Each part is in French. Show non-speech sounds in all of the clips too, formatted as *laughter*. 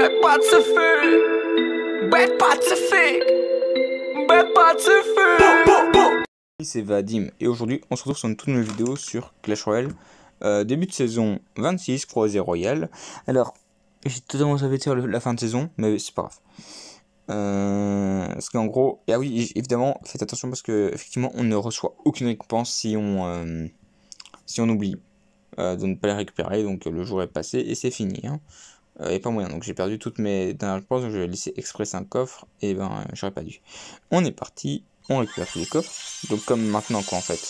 Bête Pacifique, Bête Pacifique, Bête Pacifique. C'est Vadim et aujourd'hui on se retrouve sur une toute nouvelle vidéo sur Clash Royale. Euh, début de saison 26, croisée royale. Alors, j'ai totalement zappé de faire la fin de saison, mais c'est pas grave. Euh, parce qu'en gros, ah oui, évidemment, faites attention parce que effectivement, on ne reçoit aucune récompense si on, euh, si on oublie euh, de ne pas les récupérer. Donc le jour est passé et c'est fini. Hein. Euh, et pas moyen. Donc j'ai perdu toutes mes dernières récompenses. Donc je vais laisser exprès 5 coffres. Et ben, euh, j'aurais pas dû. On est parti. On récupère tous les coffres. Donc comme maintenant, quoi, en fait.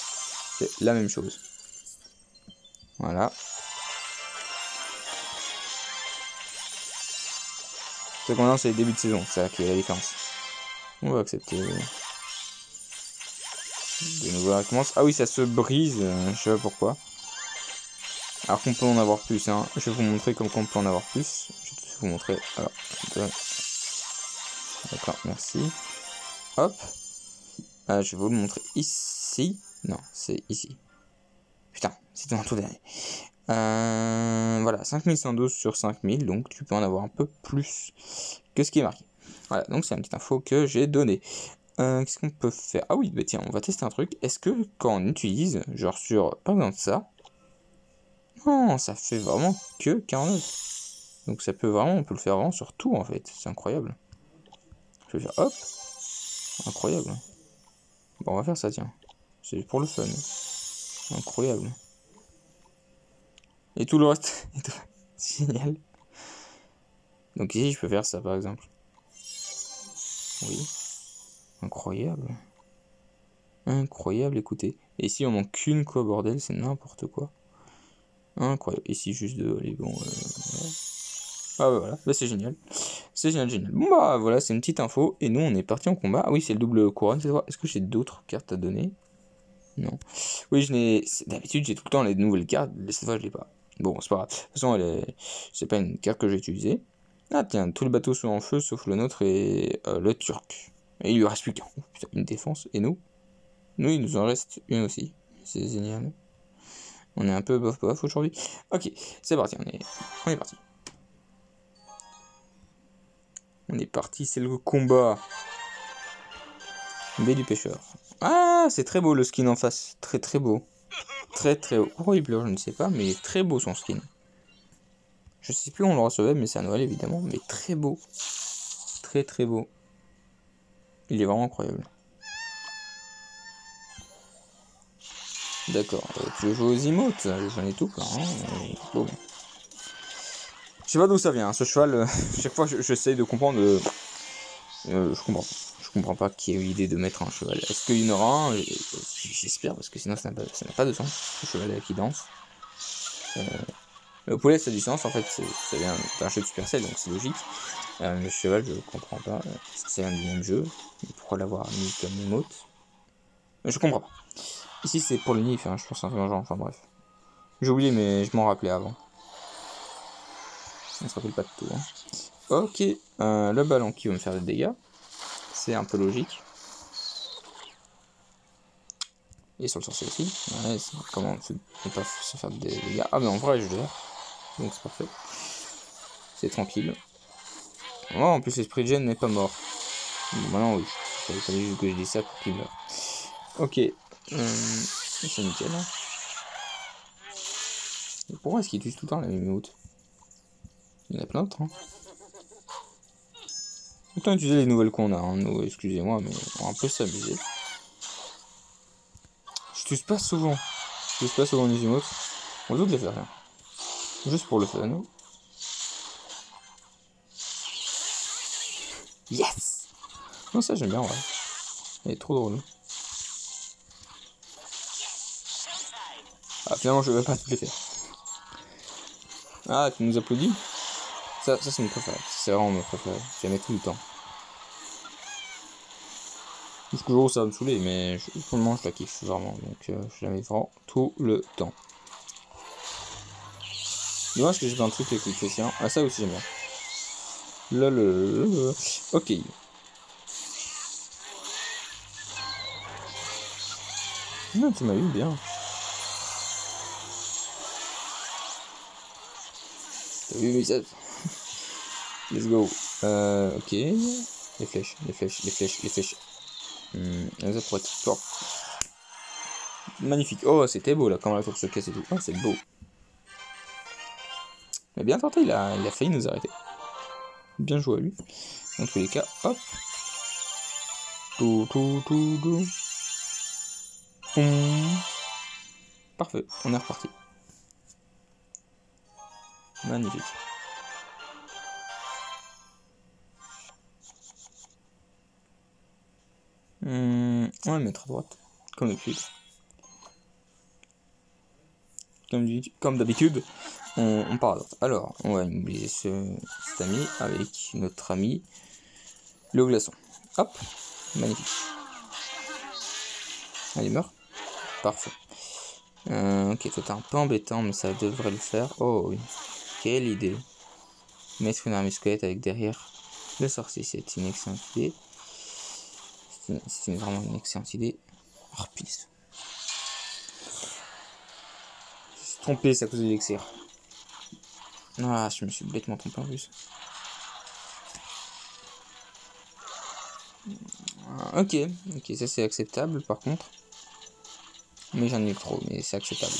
C'est la même chose. Voilà. C'est qu'on c'est le début de saison, c'est ça qui est la différence. On va accepter. De nouveau, elle commence. Ah oui, ça se brise, euh, je sais pas pourquoi. Alors qu'on peut en avoir plus, hein. Je vais vous montrer comme qu'on peut en avoir plus. Je vais vous montrer. D'accord, merci. Hop. Euh, je vais vous le montrer ici. Non, c'est ici. Putain, c'était un tout dernier. Euh, voilà, 5112 sur 5000, donc tu peux en avoir un peu plus que ce qui est marqué. Voilà, donc c'est une petite info que j'ai donnée. Euh, Qu'est-ce qu'on peut faire? Ah oui, bah tiens, on va tester un truc. Est-ce que quand on utilise, genre sur, par exemple ça, non, ça fait vraiment que 49. Donc ça peut vraiment, on peut le faire vraiment sur tout en fait, c'est incroyable. Je vais faire hop, incroyable. Bon, on va faire ça, tiens. C'est pour le fun. Incroyable. Et tout le reste *laughs* est génial. Donc ici, je peux faire ça par exemple. Oui. Incroyable. Incroyable, écoutez. Et ici, on manque qu'une quoi, bordel, c'est n'importe quoi. Incroyable. Ici, juste de. Allez, bon. euh. Ah bah voilà, bah, c'est génial. C'est génial, génial. Bon bah voilà, c'est une petite info. Et nous, on est parti en combat. Ah oui, c'est le double couronne. Est-ce que j'ai d'autres cartes à donner? Non. Oui, je n'ai. D'habitude, j'ai tout le temps les nouvelles cartes. mais Cette fois, je l'ai pas. Bon, c'est pas grave. De toute façon, elle est... c'est pas une carte que j'ai utilisée. Ah tiens, tous les bateaux sont en feu sauf le nôtre et euh, le turc. Et il lui reste plus qu'un. Une défense. Et nous? Nous, il nous en reste une aussi. C'est génial. On est un peu bof bof aujourd'hui. Ok, c'est parti, on est, parti. On est parti, c'est le combat. Baie du pêcheur. Ah, c'est très beau le skin en face. Très très beau. Très très beau. Pleure, je ne sais pas, mais il est très beau son skin. Je sais plus où on le recevait, mais c'est à Noël évidemment. Mais très beau. Très très beau. Il est vraiment incroyable. D'accord. Tu veux jouer aux emotes J'en ai tout plein. Hein. Je sais pas d'où ça vient. hein, Ce cheval, euh, *laughs* chaque fois je- j'essaye de comprendre. euh, euh, je comprends. Je comprends pas qui a eu l'idée de mettre un cheval. Est-ce qu'il y en aura un? J'espère, parce que sinon ça n'a pas, de sens. Ce cheval qui danse. Le poulet, ça a du sens, en fait, c'est- ça vient d'un jeu de Supercell, donc c'est logique. Le cheval, je comprends pas, un du même jeu? Pourquoi l'avoir mis comme emote? Je comprends pas. Ici, c'est pour le nif, hein, je pense, un genre, enfin bref. J'ai oublié, mais je m'en rappelais avant. On se rappelle pas de tout. Hein. Ok, euh, le ballon qui va me faire des dégâts. C'est un peu logique. Et sur le sorcier aussi. Ouais, comment ne pas se faire des dégâts. Ah, mais en vrai, je l'ai. Donc c'est parfait. C'est tranquille. Oh, en plus, l'esprit de gêne n'est pas mort. Bon, maintenant, oui. Il fallait juste que je dise ça pour qu'il meure. Ok. Euh, c'est nickel. hein. Pourquoi est-ce qu'il utilise tout le temps la même Il y en a plein d'autres. Autant utiliser les nouvelles qu'on a. Hein, nous, excusez-moi, mais on va un s'amuser. Je touche pas souvent. Je touche pas souvent les emotes. On va toutes les faire. hein. Juste pour le fun. Yes Non, ça j'aime bien, ouais. Elle est trop drôle. Finalement, je vais pas toutes les faire. Ah, tu nous applaudis? Ça, ça c'est mon préféré. C'est vraiment mon préféré. J'aimais tout le temps. Jusqu'au jour où ça va me saouler, mais je, pour le moment, je la kiffe vraiment. Donc, euh, je la mets vraiment tout le temps. Dommage que j'ai un truc avec l'électricien. Ah, ça aussi, j'aime bien. Le, le- Ok. Non, tu m'as eu bien. T'as vu Let's go. Euh, ok. Les flèches, les flèches, les flèches, les flèches. Ça pourrait être fort. Magnifique. Oh, c'était beau là, quand la tour se casse et tout. Oh, c'est beau. Mais bien tenté, il a, il a failli nous arrêter. Bien joué à lui. Dans tous les cas, hop. Tout, tout, tout, tout. Hum. Parfait, on est reparti. Magnifique. Hum, on va le mettre à droite, comme d'habitude. Comme, d'habitude, on, on, part à droite. Alors, on va oublier ce, cet ami avec notre ami le glaçon. Hop, magnifique. Allez, meurt. Parfait. Euh, ok, c'est un peu embêtant, mais ça devrait le faire. Oh oui, quelle idée. Mettre une arme squelette avec derrière le sorcier, c'est une excellente idée. C'est vraiment une excellente idée. Oh, pisse. Je suis trompé, c'est à cause de l'élixir. Ah, je me suis bêtement trompé en plus. Ah, ok, ok, ça c'est acceptable par contre. Mais j'en ai trop, mais c'est acceptable.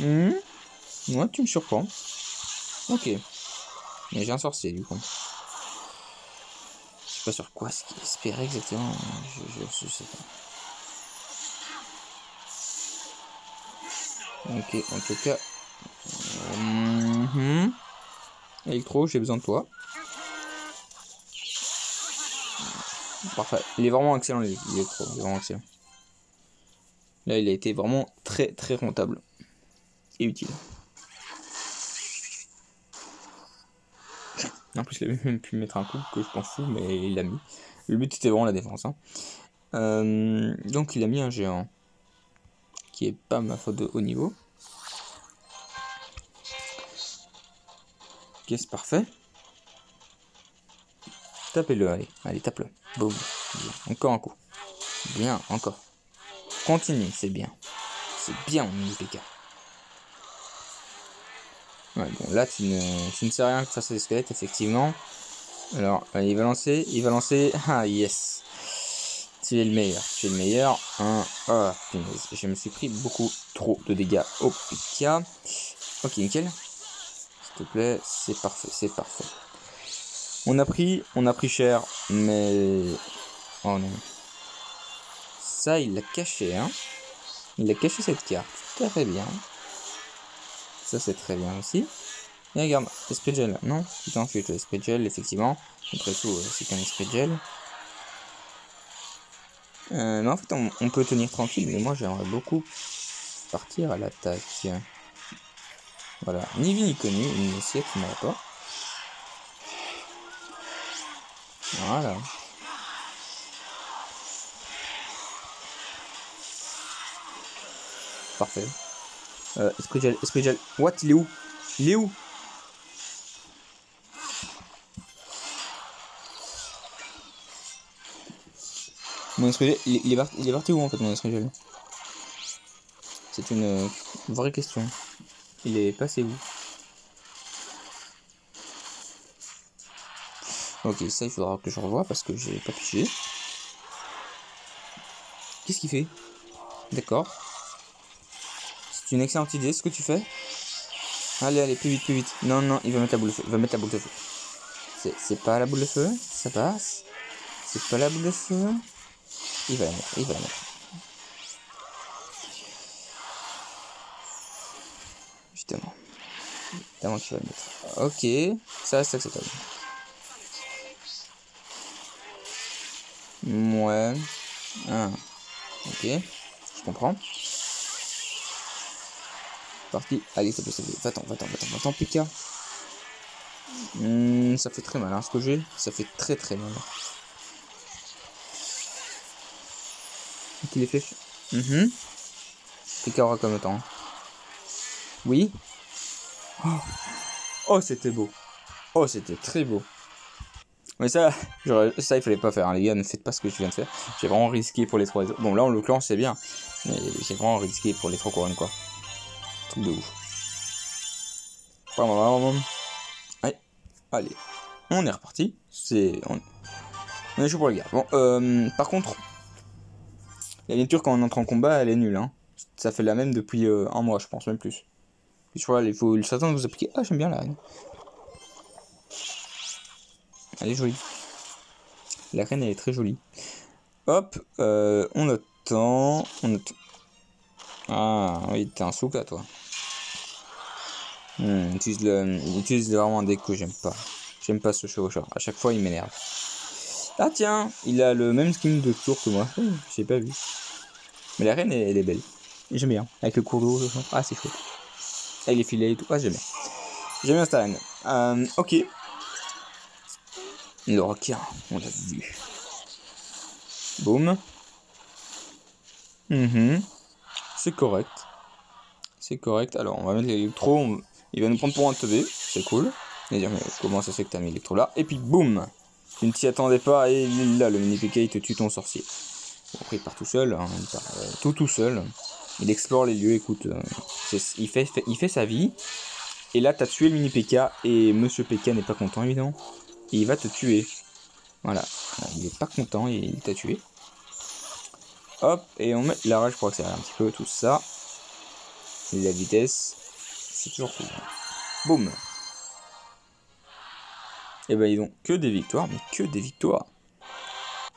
Mmh. Ouais, tu me surprends. Ok. Mais j'ai un sorcier du coup. Je sais pas sur quoi ce qu'il espérait exactement. Je, je, sais pas. Ok, en tout cas. Mmh. Electro, j'ai besoin de toi. Parfait. Il est vraiment excellent, trop, il est vraiment excellent. Là, il a été vraiment très très rentable utile. En plus, il avait même pu mettre un coup que je pense fou, mais il l'a mis. Le but c'était vraiment la défense. Hein. Euh, donc, il a mis un géant qui est pas ma faute de haut niveau. Ok, c'est parfait. Tapez-le, allez, allez, tape-le. Boum. Encore un coup. Bien, encore. Continue, c'est bien. C'est bien, mon PK. Ouais, bon, là, tu ne, sais rien face à des squelettes, effectivement. Alors, euh, il va lancer, il va lancer. *laughs* Ah, yes. Tu es le meilleur, tu es le meilleur. Un, oh, punaise. Je me suis pris beaucoup trop de dégâts au PK. Ok, nickel. S'il te plaît, c'est parfait, c'est parfait. On a pris, on a pris cher, mais... Oh non. Ça, il l'a caché, hein. Il a caché cette carte. Très bien. Ça, c'est très bien aussi. Et regarde, esprit gel. Non, putain, ensuite, esprit gel, effectivement. Après tout, euh, c'est qu'un esprit gel. Euh, mais en fait, on, peut tenir tranquille, mais moi, j'aimerais beaucoup partir à l'attaque. Voilà, ni vu ni connu, une assiette, qui pas. Voilà. Parfait. Euh, esprit gel, esprit gel. What Il est où? Il est où? Mon esprit gel, il, est, parti, il est parti où en fait mon gel C'est une vraie question. Il est passé où? Ok, ça il faudra que je revoie parce que j'ai pas pigé. Qu'est-ce qu'il fait? D'accord. C'est une excellente idée ce que tu fais. Allez, allez, plus vite, plus vite. Non, non, il va mettre la boule de feu. Il va mettre la boule de feu. C'est pas la boule de feu, ça passe. C'est pas la boule de feu. Il va la mettre, il va la mettre. Justement. Justement qu'il va la mettre. Ok, ça c'est acceptable. Ouais. Ah. Ok. Je comprends. Parti. Allez, ça peut ça. Va-t'en, va-t'en, va-t'en, va-t'en, Pika. Hmm, ça fait très mal, hein, ce que j'ai. Ça fait très très mal. Ok, les flèches. Mm Pika aura comme temps. Oui. Oh, oh c'était beau. Oh, c'était très beau. Mais ça, ça il fallait pas faire, hein, les gars, ne faites pas ce que je viens de faire. J'ai vraiment risqué pour les trois. Bon, là, en l'occurrence, c'est bien. Mais j'ai vraiment risqué pour les trois couronnes, quoi. De ouf. Allez, allez, on est reparti. C'est, on... est chaud pour le gars. Bon, euh, par contre, la miniature quand on entre en combat, elle est nulle. Hein. Ça fait la même depuis euh, un mois, je pense, même plus. Je vois, il faut certains vous appliquer. Ah, j'aime bien la reine. Elle est jolie. La reine, elle est très jolie. Hop, euh, on attend. On attend. Ah, oui, t'es un souka, toi. Hmm, il, utilise vraiment deck que j'aime pas. J'aime pas ce chevaucheur. À chaque fois, il m'énerve. Ah tiens, il a le même skin de tour que moi. Hmm, J'ai pas vu. Mais la reine, elle, est belle. J'aime bien. Avec le cours d'eau. Ah, c'est chouette. Avec les filets et tout. Ah, j'aime bien. J'aime bien cette reine. Euh, ok. Le requin, on l'a vu. Boum. Mhm. C'est correct. C'est correct. Alors, on va mettre l'électro. on- Il va nous prendre pour un teubé. C'est cool. Il va dire, mais comment ça se fait que t'as mis l'électro là Et puis, boum Tu ne t'y attendais pas et là, le mini PK, il te tue ton sorcier. Bon, après, il part tout seul. hein, il part, euh, tout tout seul. Il explore les lieux, écoute. euh, il, fait, il fait sa vie. Et là, t'as tué le mini PK et Monsieur PK n'est pas content, évidemment. Il va te tuer. Voilà. Il est pas content et il t'a tué. Hop, et on met la rage pour accélérer un petit peu tout ça. La vitesse. C'est toujours cool. Boum. Et ben ils ont que des victoires, mais que des victoires.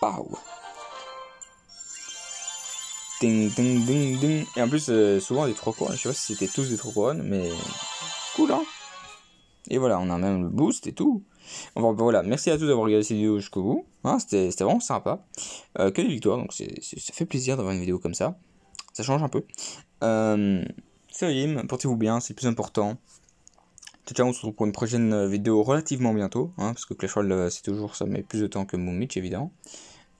Waouh. Ding ding ding ding. Et en plus, euh, souvent des trois couronnes. Je sais pas si c'était tous des trois couronnes, mais cool hein. Et voilà, on a même le boost et tout. Enfin, voilà, merci à tous d'avoir regardé cette vidéo jusqu'au bout. Hein, c'était vraiment sympa. Euh, que des victoires, donc ça fait plaisir d'avoir une vidéo comme ça. Ça change un peu. Euh, Férim, portez-vous bien, c'est le plus important. Ciao, ciao, on se retrouve pour une prochaine euh, vidéo relativement bientôt. Hein, parce que Clash Royale, euh, c'est toujours ça, met plus de temps que Moon évidemment.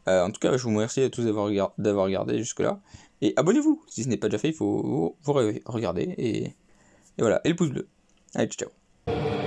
Euh, en tout cas, je vous remercie à tous d'avoir regard- d'avoir regardé jusque-là. Et abonnez-vous, si ce n'est pas déjà fait, il faut vous, vous re- regarder. Et, et voilà, et le pouce bleu. Allez, ciao, ciao.